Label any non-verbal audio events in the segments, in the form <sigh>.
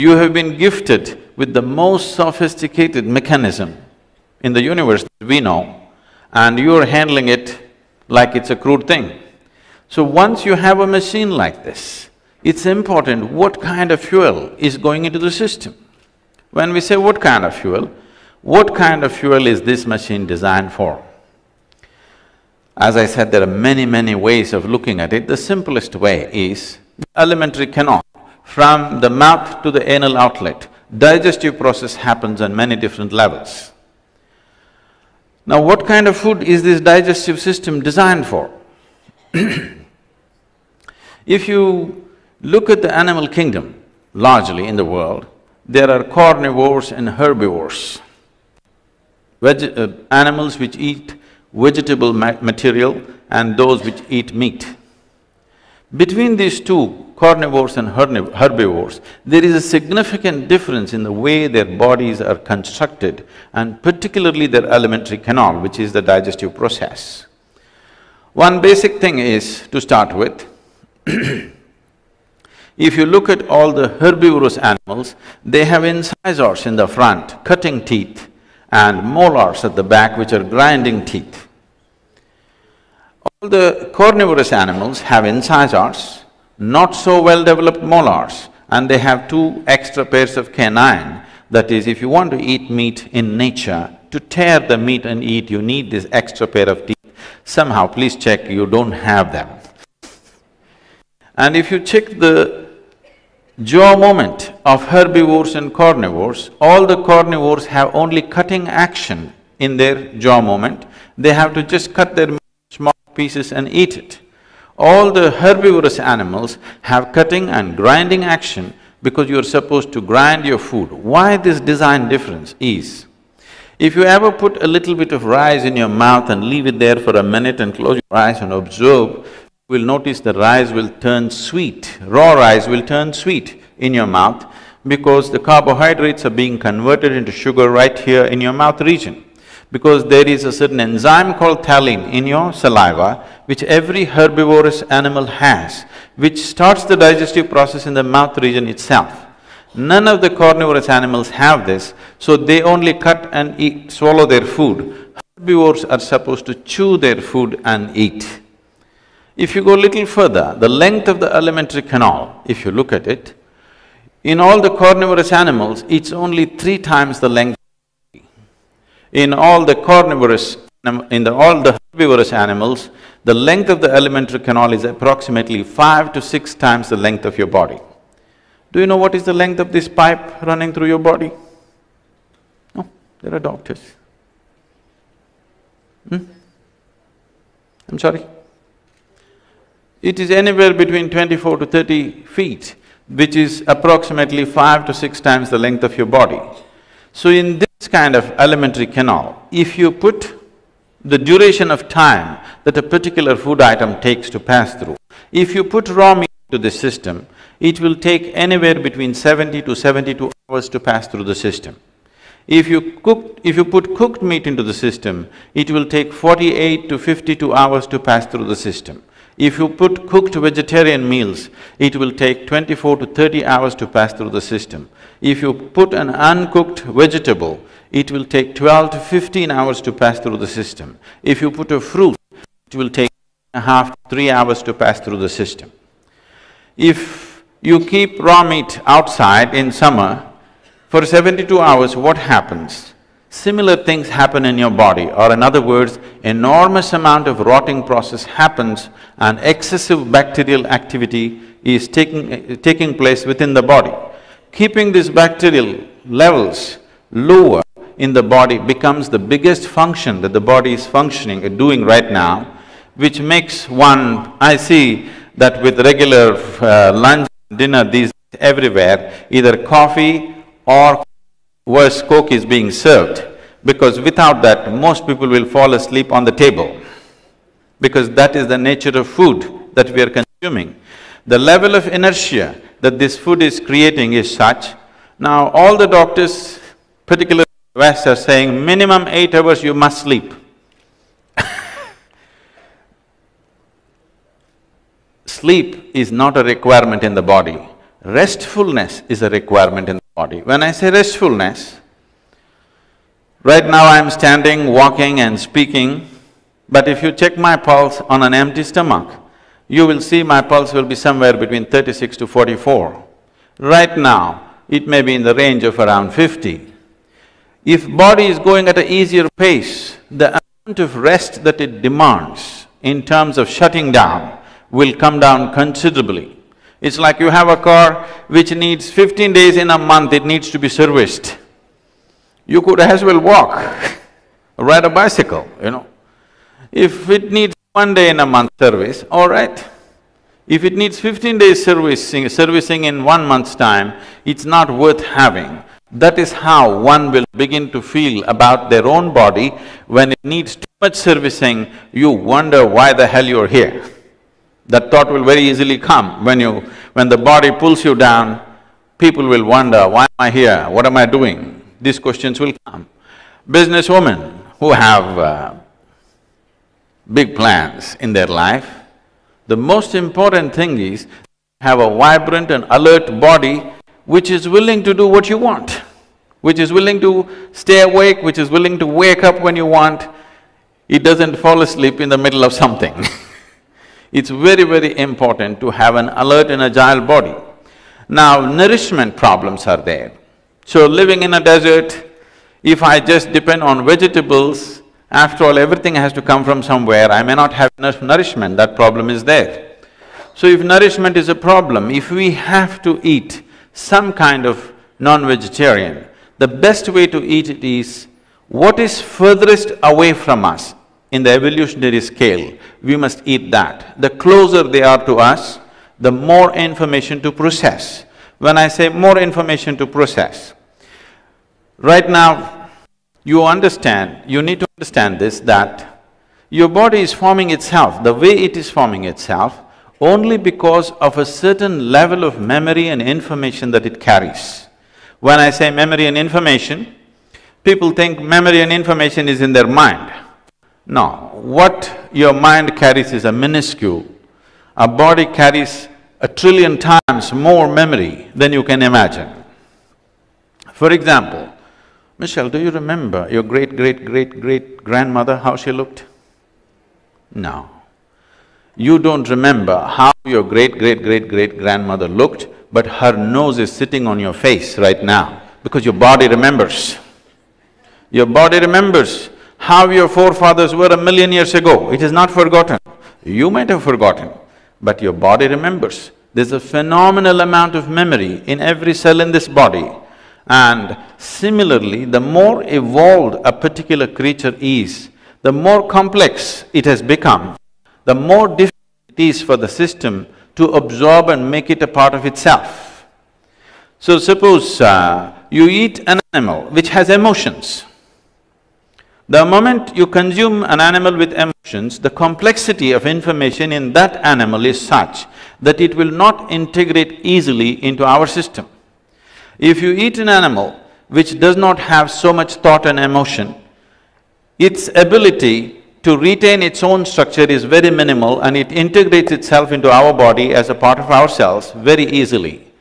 You have been gifted with the most sophisticated mechanism in the universe that we know, and you're handling it like it's a crude thing. So once you have a machine like this, it's important what kind of fuel is going into the system. When we say what kind of fuel, what kind of fuel is this machine designed for? As I said, there are many, many ways of looking at it. The simplest way is alimentary canal. From the mouth to the anal outlet, digestive process happens on many different levels. Now, what kind of food is this digestive system designed for? <clears throat> if you look at the animal kingdom, largely in the world, there are carnivores and herbivores. Veg uh, animals which eat vegetable ma material and those which eat meat. Between these two, carnivores and herbivores, there is a significant difference in the way their bodies are constructed and particularly their alimentary canal, which is the digestive process. One basic thing is, to start with, <clears throat> if you look at all the herbivorous animals, they have incisors in the front, cutting teeth, and molars at the back, which are grinding teeth. All the carnivorous animals have incisors, not so well developed molars, and they have two extra pairs of canine. That is, if you want to eat meat in nature, to tear the meat and eat, you need this extra pair of teeth. Somehow, please check you don't have them. And if you check the jaw movement of herbivores and carnivores, all the carnivores have only cutting action in their jaw movement. They have to just cut their small pieces and eat it. All the herbivorous animals have cutting and grinding action because you're supposed to grind your food. Why this design difference is, if you ever put a little bit of rice in your mouth and leave it there for a minute and close your eyes and observe, you will notice the rice will turn sweet, raw rice will turn sweet in your mouth because the carbohydrates are being converted into sugar right here in your mouth region because there is a certain enzyme called ptyalin in your saliva, which every herbivorous animal has, which starts the digestive process in the mouth region itself. None of the carnivorous animals have this, so they only cut and eat, swallow their food. Herbivores are supposed to chew their food and eat. If you go little further, the length of the alimentary canal, if you look at it, in all the carnivorous animals, it's only three times the length in all the carnivorous, in the, all the herbivorous animals, the length of the alimentary canal is approximately five to six times the length of your body. Do you know what is the length of this pipe running through your body? No, there are doctors. Hmm? I'm sorry? It is anywhere between twenty-four to thirty feet, which is approximately five to six times the length of your body. So in this kind of alimentary canal, if you put the duration of time that a particular food item takes to pass through, if you put raw meat into the system, it will take anywhere between seventy to seventy-two hours to pass through the system. If you cook… if you put cooked meat into the system, it will take forty-eight to fifty-two hours to pass through the system. If you put cooked vegetarian meals, it will take twenty-four to thirty hours to pass through the system. If you put an uncooked vegetable, it will take twelve to fifteen hours to pass through the system. If you put a fruit, it will take a half, three hours to pass through the system. If you keep raw meat outside in summer, for seventy-two hours, what happens? Similar things happen in your body or in other words, enormous amount of rotting process happens and excessive bacterial activity is taking… taking place within the body. Keeping these bacterial levels lower in the body becomes the biggest function that the body is functioning, doing right now, which makes one… I see that with regular uh, lunch, dinner these everywhere, either coffee or worse coke is being served because without that, most people will fall asleep on the table because that is the nature of food that we are consuming. The level of inertia that this food is creating is such, now all the doctors, particularly West, are saying minimum eight hours you must sleep. <laughs> Sleep is not a requirement in the body. restfulness is a requirement in the body. When I say restfulness, right now I'm standing, walking and speaking, but if you check my pulse on an empty stomach, you will see my pulse will be somewhere between thirty-six to forty-four. Right now, it may be in the range of around fifty. If body is going at an easier pace, the amount of rest that it demands in terms of shutting down will come down considerably. It's like you have a car which needs fifteen days in a month, it needs to be serviced. You could as well walk, <laughs> ride a bicycle, you know. If it needs one day in a month service, all right. If it needs fifteen days servicing, servicing in one month's time, it's not worth having. That is how one will begin to feel about their own body. When it needs too much servicing, you wonder why the hell you're here. That thought will very easily come when you… when the body pulls you down, people will wonder, why am I here, what am I doing? These questions will come. Businesswomen who have uh, big plans in their life, the most important thing is have a vibrant and alert body which is willing to do what you want, which is willing to stay awake, which is willing to wake up when you want, it doesn't fall asleep in the middle of something <laughs> It's very, very important to have an alert and agile body. Now, nourishment problems are there. So living in a desert, if I just depend on vegetables, after all, everything has to come from somewhere, I may not have enough nourishment, that problem is there. So if nourishment is a problem, if we have to eat some kind of non-vegetarian, the best way to eat it is what is furthest away from us in the evolutionary scale, we must eat that. The closer they are to us, the more information to process. When I say more information to process, right now, you understand, you need to understand this, that your body is forming itself, the way it is forming itself, only because of a certain level of memory and information that it carries. When I say memory and information, people think memory and information is in their mind. No, what your mind carries is a minuscule. A body carries a trillion times more memory than you can imagine. For example, Michelle, do you remember your great-great-great-great-grandmother, how she looked? No. You don't remember how your great-great-great-great-grandmother looked, but her nose is sitting on your face right now because your body remembers. Your body remembers how your forefathers were a million years ago, it is not forgotten. You might have forgotten, but your body remembers. There's a phenomenal amount of memory in every cell in this body. And similarly, the more evolved a particular creature is, the more complex it has become, the more difficult it is for the system to absorb and make it a part of itself. So suppose uh, you eat an animal which has emotions, the moment you consume an animal with emotions, the complexity of information in that animal is such that it will not integrate easily into our system. If you eat an animal which does not have so much thought and emotion, its ability to retain its own structure is very minimal and it integrates itself into our body as a part of ourselves very easily.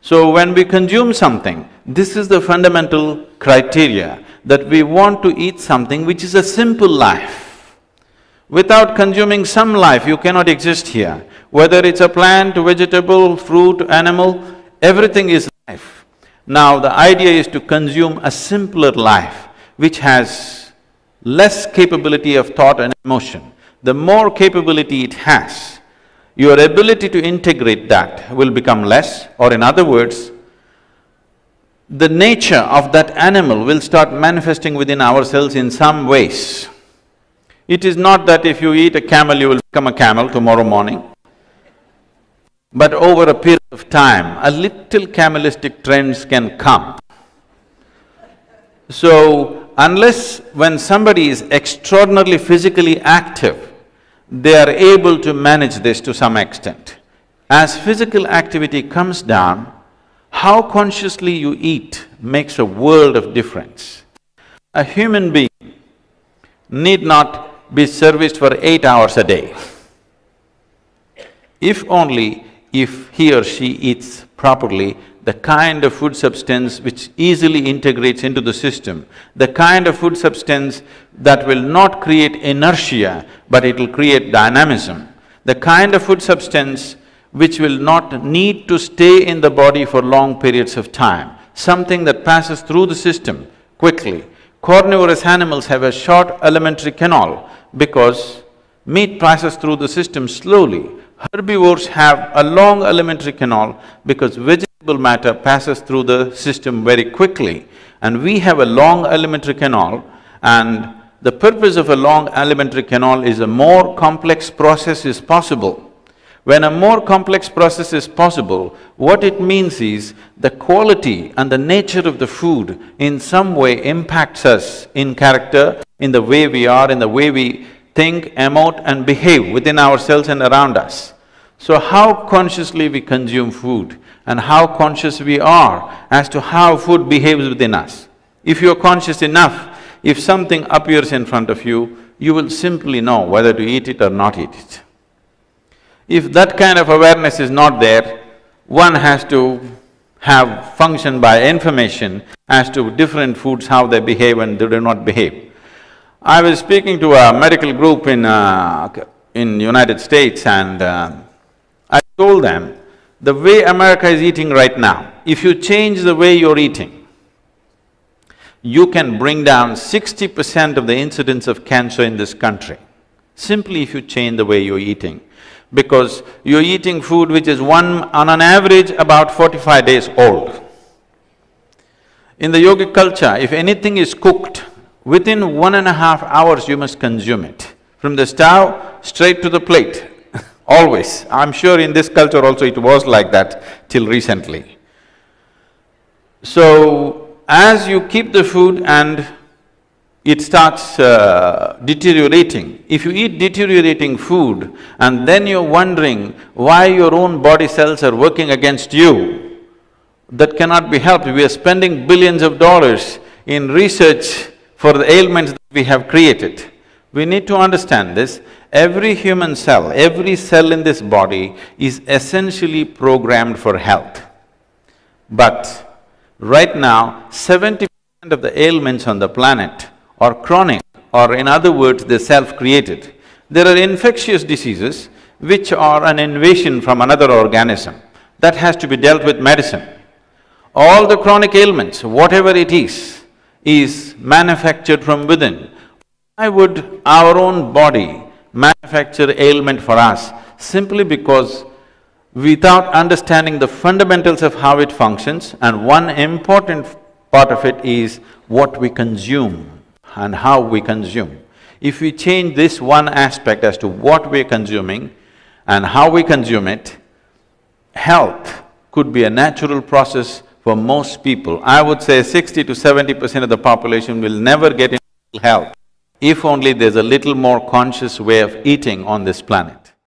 So when we consume something, this is the fundamental criteria that we want to eat something which is a simple life. Without consuming some life, you cannot exist here. Whether it's a plant, vegetable, fruit, animal, everything is life. Now the idea is to consume a simpler life which has less capability of thought and emotion. The more capability it has, your ability to integrate that will become less or in other words, the nature of that animal will start manifesting within ourselves in some ways. It is not that if you eat a camel, you will become a camel tomorrow morning. But over a period of time, a little camelistic trends can come. So, unless when somebody is extraordinarily physically active, they are able to manage this to some extent. As physical activity comes down, how consciously you eat makes a world of difference. A human being need not be serviced for eight hours a day. If only if he or she eats properly, the kind of food substance which easily integrates into the system, the kind of food substance that will not create inertia, but it will create dynamism, the kind of food substance which will not need to stay in the body for long periods of time, something that passes through the system quickly. Carnivorous animals have a short alimentary canal because meat passes through the system slowly. Herbivores have a long alimentary canal because vegetable matter passes through the system very quickly. And we have a long alimentary canal and the purpose of a long alimentary canal is a more complex process is possible. When a more complex process is possible, what it means is the quality and the nature of the food in some way impacts us in character, in the way we are, in the way we think, emote and behave within ourselves and around us. So how consciously we consume food and how conscious we are as to how food behaves within us. If you're conscious enough, if something appears in front of you, you will simply know whether to eat it or not eat it. If that kind of awareness is not there, one has to have function by information as to different foods, how they behave and they do not behave. I was speaking to a medical group in… Uh, in United States and uh, I told them, the way America is eating right now, if you change the way you're eating, you can bring down sixty percent of the incidence of cancer in this country, simply if you change the way you're eating. Because you're eating food which is one… on an average about forty-five days old. In the yogic culture, if anything is cooked, within one and a half hours you must consume it. From the stove, straight to the plate <laughs> always. I'm sure in this culture also it was like that till recently. So, as you keep the food and it starts uh, deteriorating, if you eat deteriorating food and then you're wondering why your own body cells are working against you, that cannot be helped. We are spending billions of dollars in research for the ailments that we have created. We need to understand this Every human cell, every cell in this body is essentially programmed for health. But right now, seventy percent of the ailments on the planet are chronic or in other words, they're self-created. There are infectious diseases which are an invasion from another organism that has to be dealt with medicine. All the chronic ailments, whatever it is, is manufactured from within. Why would our own body manufacture ailment for us simply because without understanding the fundamentals of how it functions and one important part of it is what we consume and how we consume. If we change this one aspect as to what we're consuming and how we consume it, health could be a natural process for most people. I would say sixty to seventy percent of the population will never get into health if only there's a little more conscious way of eating on this planet.